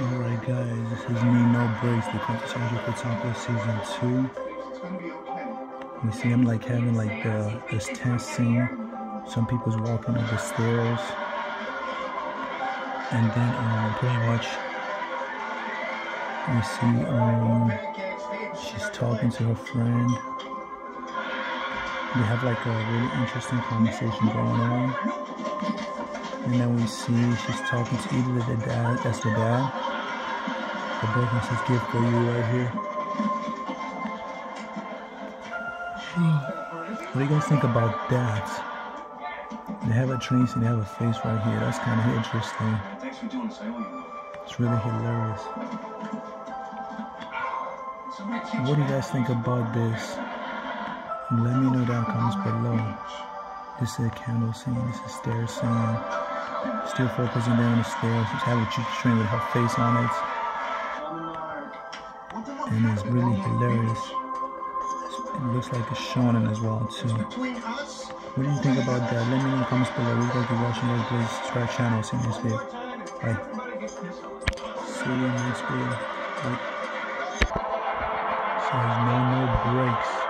Alright guys, this is me, No Breaks, the Quintessential Photographer Season 2. We see him like having like the this tense scene. Some people's walking up the stairs. And then um pretty much we see um she's talking to her friend. They have like a really interesting conversation going on. And then we see she's talking to either the dad, that's the dad. The boyfriend says gift for you right here. What do you guys think about that? They have a Tracy, they have a face right here. That's kind of interesting. It's really hilarious. What do you guys think about this? Let me know down comments below. This is a candle scene, this is a stair scene. Still focusing down the stairs. She's having a train with her face on it. And it's really hilarious. It looks like it's Shonen as well too. What do you think about that? Let me know in the comments below. We're going to be watching more please subscribe channel. See you next video. Bye. See you next video. Bye. So there's no more breaks.